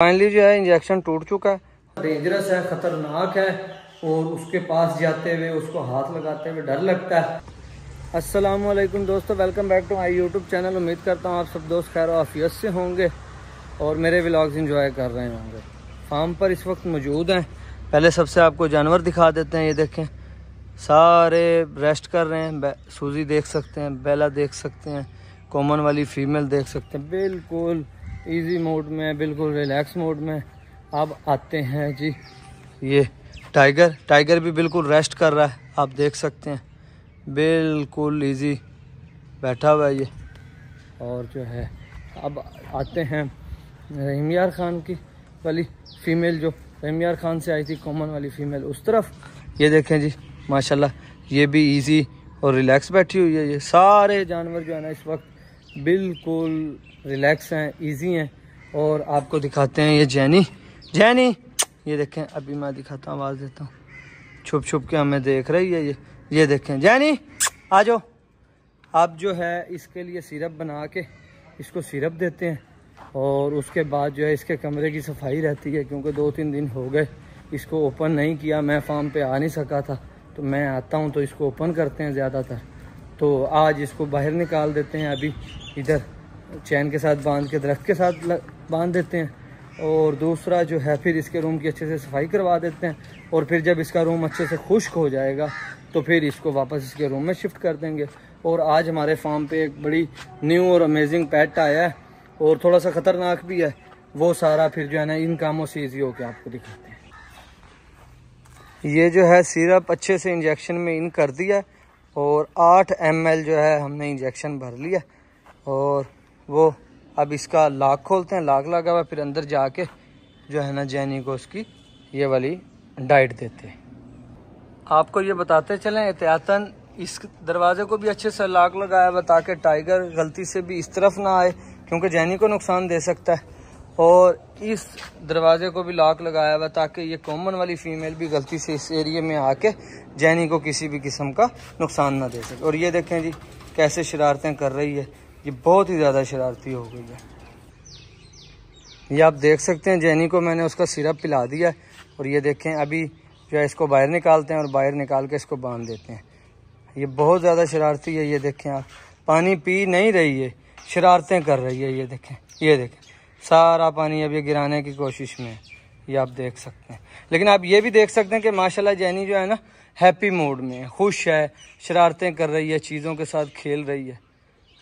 Finally जो है injection टूट चुका है। डेंजरस है, ख़तरनाक है, और उसके पास जाते हुए, उसको हाथ लगाते हुए डर लगता है। अस्सलाम वालेकुम दोस्तों welcome back to my YouTube channel उम्मीद करता हूँ आप सब दोस्त खैर आफियत से होंगे, और मेरे व्लॉग्स इंजॉय कर रहे होंगे। फार्म पर इस वक्त मौजूद हैं। पहले सबसे आपको जानवर दिखा देते हैं, ये देखें। सारे रेस्ट कर रहे हैं। सूजी देख सकते हैं बेला देख सकते हैं कॉमन वाली फीमेल देख सकते हैं। बिल्कुल। इजी मोड में, बिल्कुल रिलैक्स मोड में। अब आते हैं जी, ये टाइगर टाइगर भी बिल्कुल रेस्ट कर रहा है, आप देख सकते हैं। बिल्कुल इजी बैठा हुआ है ये। और जो है, अब आते हैं रहीम यार खान की वाली फ़ीमेल जो रहीम यार खान से आई थी कॉमन वाली फ़ीमेल उस तरफ़। ये देखें जी, माशाल्लाह, ये भी इजी और रिलैक्स बैठी हुई है ये। सारे जानवर जो है ना, इस वक्त बिल्कुल रिलैक्स हैं इजी हैं। और आपको दिखाते हैं ये जैनी। जैनी, ये देखें, अभी मैं दिखाता हूँ, आवाज़ देता हूँ। छुप छुप के हमें देख रही है ये। ये देखें, जैनी, आ जाओ। आप जो है इसके लिए सिरप बना के इसको सिरप देते हैं और उसके बाद जो है इसके कमरे की सफ़ाई रहती है, क्योंकि दो तीन दिन हो गए। इसको ओपन नहीं किया, मैं फार्म पे आ नहीं सका था। तो मैं आता हूँ तो इसको ओपन करते हैं ज़्यादातर। तो आज इसको बाहर निकाल देते हैं, अभी इधर चैन के साथ बाँध के, दरख्त के साथ बाँध देते हैं। और दूसरा जो है, फिर इसके रूम की अच्छे से सफ़ाई करवा देते हैं। और फिर जब इसका रूम अच्छे से खुश्क हो जाएगा तो फिर इसको वापस इसके रूम में शिफ्ट कर देंगे। और आज हमारे फार्म पे एक बड़ी न्यू और अमेजिंग पैट आया है, और थोड़ा सा ख़तरनाक भी है। वो सारा फिर जो है ना, इन कामों से ईजी होकर आपको दिखाते हैं। ये जो है सिरप अच्छे से इंजेक्शन में इन कर दिया और 8 एम जो है हमने इंजेक्शन भर लिया और वो अब इसका लाख खोलते हैं, लाख लगा हुआ फिर अंदर जाके जो है ना जैनी को उसकी ये वाली डाइट देते हैं। आपको ये बताते चलें, एहतियातन इस दरवाजे को भी अच्छे से लाक लगाया हुआ ताकि टाइगर गलती से भी इस तरफ़ ना आए, क्योंकि जैनी को नुकसान दे सकता है। और इस दरवाजे को भी लॉक लगाया हुआ ताकि ये कॉमन वाली फीमेल भी गलती से इस एरिए में आके जैनी को किसी भी किस्म का नुकसान ना दे सके। और ये देखें जी, कैसे शरारतें कर रही है। ये बहुत ही ज़्यादा शरारती हो गई है। ये आप देख सकते हैं, जैनी को मैंने उसका सिरप पिला दिया और ये देखें, अभी जो है इसको बाहर निकालते हैं और बाहर निकाल के इसको बाँध देते हैं। ये बहुत ज़्यादा शरारती है, ये देखें आप। पानी पी नहीं रही है, शरारतें कर रही है, ये देखें ये देखें। सारा पानी अब ये गिराने की कोशिश में ये आप देख सकते हैं। लेकिन आप ये भी देख सकते हैं कि माशाल्लाह जैनी जो है ना हैप्पी मूड में है खुश है, शरारतें कर रही है, चीज़ों के साथ खेल रही है।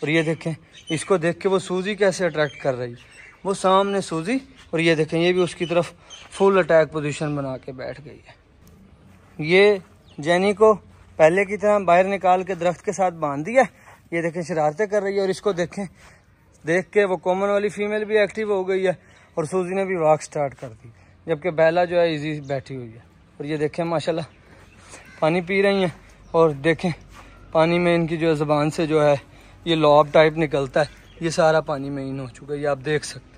और ये देखें, इसको देख के वो सूजी कैसे अट्रैक्ट कर रही है। वो सामने सूजी, और ये देखें, ये भी उसकी तरफ़ फुल अटैक पोजीशन बना के बैठ गई है। ये जैनी को पहले की तरह बाहर निकाल के दरख्त के साथ बाँध दिया। ये देखें, शरारतें कर रही है, और इसको देखें देख के वो कॉमन वाली फीमेल भी एक्टिव हो गई है और सूजी ने भी वॉक स्टार्ट कर दी। जबकि बैला जो है इजी बैठी हुई है। और ये देखें, माशाल्लाह, पानी पी रही हैं और देखें, पानी में इनकी जो ज़बान से जो है, ये लॉब टाइप निकलता है। ये सारा पानी में इन हो चुका है ये आप देख सकते हैं।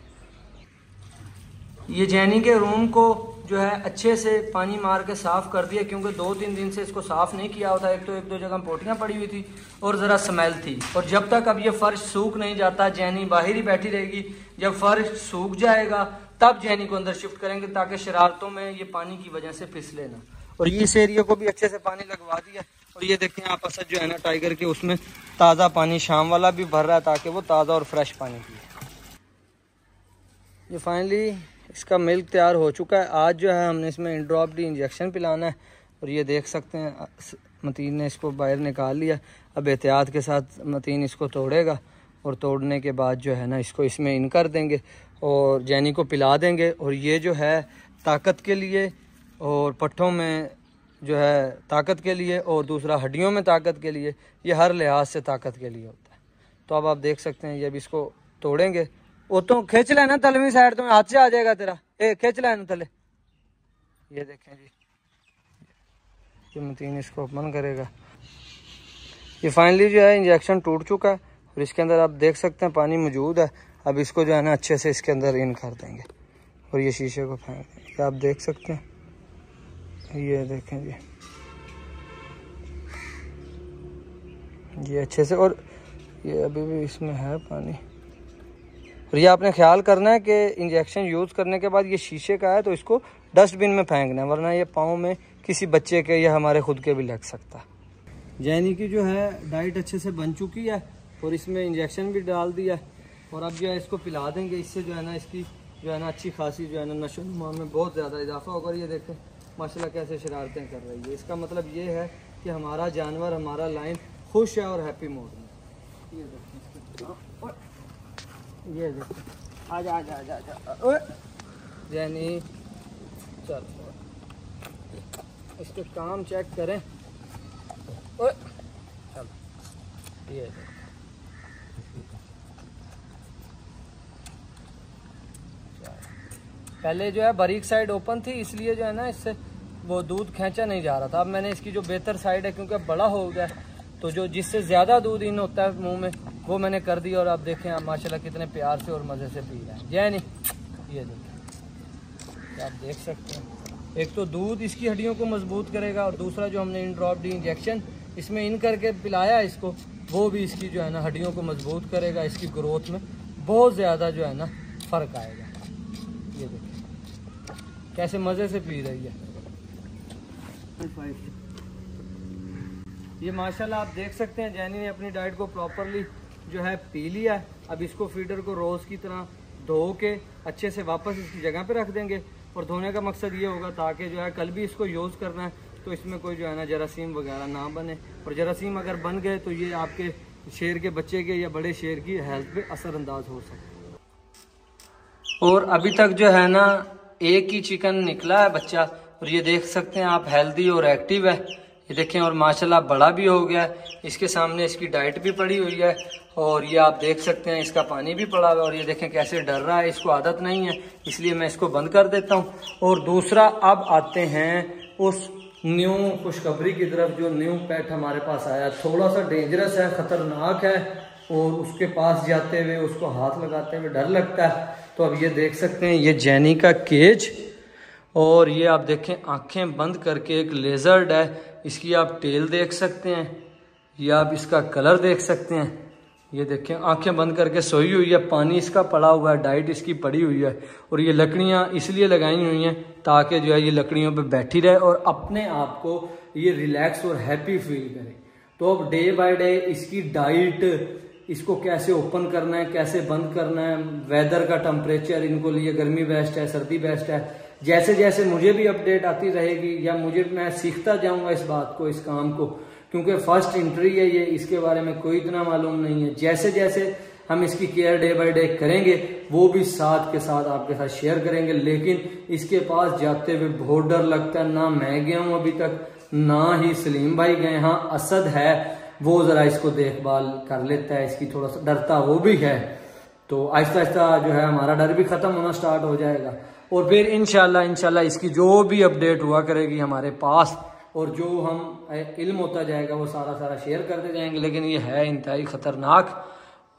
ये जैनी के रूम को जो है अच्छे से पानी मार के साफ़ कर दिया, क्योंकि दो तीन दिन से इसको साफ़ नहीं किया होता, एक तो एक दो जगह पोटियाँ पड़ी हुई थी और ज़रा स्मेल थी। और जब तक अब ये फ़र्श सूख नहीं जाता, जैनी बाहर ही बैठी रहेगी, जब फ़र्श सूख जाएगा, तब जैनी को अंदर शिफ्ट करेंगे ताकि शरारतों में ये पानी की वजह से फिसले ना और इस एरिया को भी अच्छे से पानी लगवा दिया। और ये देखें आप असद जो है ना, टाइगर के उसमें ताज़ा पानी, शाम वाला भी भर रहा है ताकि वो ताज़ा और फ्रेश पानी पिए। ये फाइनली इसका मिल्क तैयार हो चुका है। आज जो है हमने इसमें इंड्रॉप डी इंजेक्शन पिलाना है और ये देख सकते हैं मतीन ने इसको बाहर निकाल लिया। अब एहतियात के साथ मतीन इसको तोड़ेगा और तोड़ने के बाद जो है ना इसको इसमें इन कर देंगे और जैनी को पिला देंगे। और ये जो है ताकत के लिए और पट्ठों में जो है ताकत के लिए और दूसरा हड्डियों में ताकत के लिए, ये हर लिहाज से ताकत के लिए होता है। तो अब आप देख सकते हैं अब इसको तोड़ेंगे वो तो खींच लेना तलवी साइड तो हाथ से आ जाएगा तेरा। ए, खींच लेना तले। ये देखें जी। ये मतीन इसको ओपन करेगा। ये फाइनली जो है इंजेक्शन टूट चुका है और इसके अंदर आप देख सकते हैं, पानी मौजूद है। अब इसको जो है ना, अच्छे से इसके अंदर इन कर देंगे। और ये शीशे को फेंक देंगे आप देख सकते हैं। ये देखें जी। ये अच्छे से और ये अभी भी इसमें है पानी। और ये आपने ख्याल करना है कि इंजेक्शन यूज़ करने के बाद ये शीशे का है तो इसको डस्टबिन में फेंकना है, वरना ये पाँव में किसी बच्चे के या हमारे खुद के भी लग सकता। जैनी की जो है डाइट अच्छे से बन चुकी है और इसमें इंजेक्शन भी डाल दिया है। और अब जो है इसको पिला देंगे, इससे जो है ना इसकी जो है ना अच्छी खासी जो है ना नशो नुमा में बहुत ज़्यादा इजाफा होगा। ये देखें, माशाल्लाह कैसे शरारतें कर रही है। इसका मतलब ये है कि हमारा जानवर, हमारा लाइन खुश है और हैप्पी मोड में। ये देखें। आजा आजा आजा आजा। जैनी चल। इसके काम चेक करें। ओए। चल। ये पहले जो है, बारीक साइड ओपन थी, इसलिए जो है ना, इससे वो दूध खींचा नहीं जा रहा था। अब मैंने इसकी जो बेहतर साइड है, क्योंकि बड़ा हो गया तो जो जिससे ज़्यादा दूध इन होता है मुँह में वो मैंने कर दिया और आप देखें, आप माशाल्लाह कितने प्यार से और मज़े से पी रहे हैं। जय नहीं ये देखें आप देख सकते हैं। एक तो दूध इसकी हड्डियों को मज़बूत करेगा और दूसरा जो हमने इन ड्रॉप डी इंजेक्शन, इसमें इन करके पिलाया इसको, वो भी इसकी जो है ना हड्डियों को मज़बूत करेगा, इसकी ग्रोथ में बहुत ज़्यादा जो है ना फ़र्क आएगा। ये देखिए, कैसे मज़े से पी रही है। ये माशाल्लाह आप देख सकते हैं, जैनी ने अपनी डाइट को प्रॉपरली जो है पी लिया है। अब इसको फीडर को रोज़ की तरह धो के अच्छे से वापस इसकी जगह पे रख देंगे। और धोने का मकसद ये होगा ताकि जो है कल भी इसको यूज़ करना है तो इसमें कोई जो है ना जरासीम वगैरह ना बने। और जरासीम अगर बन गए तो ये आपके शेर के बच्चे के या बड़े शेर की हेल्थ पे असरअंदाज हो सकते और अभी तक जो है ना एक ही चिकन निकला है बच्चा, और ये देख सकते हैं आप हेल्दी और एक्टिव है। ये देखें, और माशाल्लाह बड़ा भी हो गया है। इसके सामने इसकी डाइट भी पड़ी हुई है, और ये आप देख सकते हैं, इसका पानी भी पड़ा हुआ है, और ये देखें कैसे डर रहा है, इसको आदत नहीं है, इसलिए मैं इसको बंद कर देता हूँ। और दूसरा, अब आते हैं उस न्यू खुशखबरी की तरफ़, जो न्यू पेट हमारे पास आया। थोड़ा सा डेंजरस है, ख़तरनाक है, और उसके पास जाते हुए, उसको हाथ लगाते हुए डर लगता है। तो अब ये देख सकते हैं, ये जैनी का केज और ये आप देखें, आँखें बंद करके एक लेजर्ड है, इसकी आप टेल देख सकते हैं, या आप इसका कलर देख सकते हैं। ये देखें, आँखें बंद करके सोई हुई है, पानी इसका पड़ा हुआ है, डाइट इसकी पड़ी हुई है, और ये लकड़ियाँ इसलिए लगाई हुई हैं ताकि जो है ये लकड़ियों पे बैठी रहे और अपने आप को ये रिलैक्स और हैप्पी फील करे। तो अब डे बाय डे इसकी डाइट, इसको कैसे ओपन करना है, कैसे बंद करना है, वेदर का टेम्परेचर इनको लिए गर्मी बेस्ट है, सर्दी बेस्ट है जैसे जैसे मुझे भी अपडेट आती रहेगी या मुझे, मैं सीखता जाऊँगा इस बात को, इस काम को, क्योंकि फ़र्स्ट इंट्री है ये, इसके बारे में कोई इतना मालूम नहीं है। जैसे जैसे हम इसकी केयर डे बाय डे करेंगे, वो भी साथ के साथ आपके साथ शेयर करेंगे, लेकिन इसके पास जाते हुए बहुत डर लगता है, ना मैं गया हूँ अभी तक, ना ही सलीम भाई गए हाँ। असद है, वो ज़रा इसको देखभाल कर लेता है, इसकी थोड़ा सा डरता वो भी है। तो आहिस्ता आहिस्ता जो है, हमारा डर भी ख़त्म होना स्टार्ट हो जाएगा। और फिर इनशाला इनशाला इसकी जो भी अपडेट हुआ करेगी हमारे पास और जो हम इल्म होता जाएगा, वो सारा सारा शेयर करते जाएँगे, लेकिन ये है इंतहाई ख़तरनाक।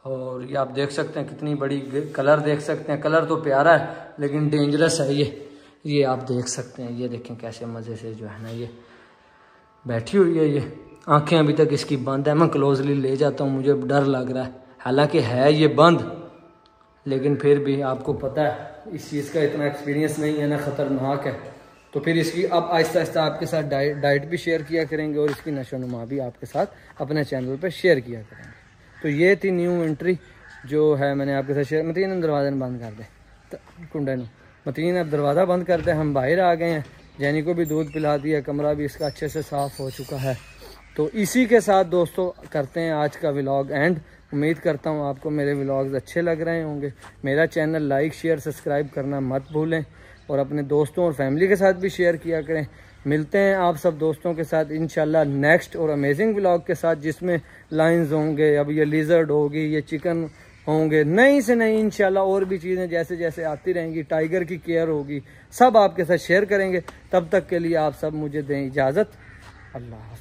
और ये आप देख सकते हैं कितनी बड़ी कलर देख सकते हैं। कलर तो प्यारा है, लेकिन डेंजरस है ये। ये आप देख सकते हैं, ये देखें कैसे मज़े से जो है ना ये बैठी हुई है ये। आँखें अभी तक इसकी बंद है, मैं क्लोजली ले जाता हूँ, मुझे डर लग रहा है। हालाँकि है ये बंद लेकिन फिर भी आपको पता है, इस चीज़ का इतना एक्सपीरियंस नहीं है, ना ख़तरनाक है। तो फिर इसकी अब आहिस्ता आहिस्ता आपके साथ डाइट डाइट भी शेयर किया करेंगे और इसकी नशो नुमा भी आपके साथ अपने चैनल पर शेयर किया करेंगे। तो ये थी न्यू एंट्री जो है मैंने आपके साथ शेयर मतीन दरवाजे बंद कर दे। कुंडे मतीन अब दरवाज़ा बंद कर दे, हम बाहर आ गए हैं। जैनी को भी दूध पिला दिया, कमरा भी इसका अच्छे से साफ़ हो चुका है। तो इसी के साथ दोस्तों करते हैं आज का व्लॉग एंड उम्मीद करता हूँ आपको मेरे व्लॉग्स अच्छे लग रहे होंगे। मेरा चैनल लाइक शेयर सब्सक्राइब करना मत भूलें और अपने दोस्तों और फैमिली के साथ भी शेयर किया करें। मिलते हैं आप सब दोस्तों के साथ इनशाला नेक्स्ट और अमेजिंग व्लॉग के साथ, जिसमें लाइंस होंगे, अब ये लिजर्ड होगी, ये चिकन होंगे, नई से नई इनशाला और भी चीज़ें जैसे जैसे आती रहेंगी। टाइगर की केयर होगी, सब आपके साथ शेयर करेंगे। तब तक के लिए आप सब मुझे दें इजाज़त। अल्लाह